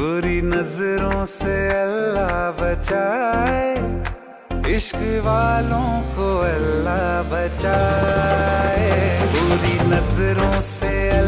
बुरी नज़रों से अल्लाह बचाए इश्क वालों को अल्लाह बचाए। बुरी नज़रों से अल्लाह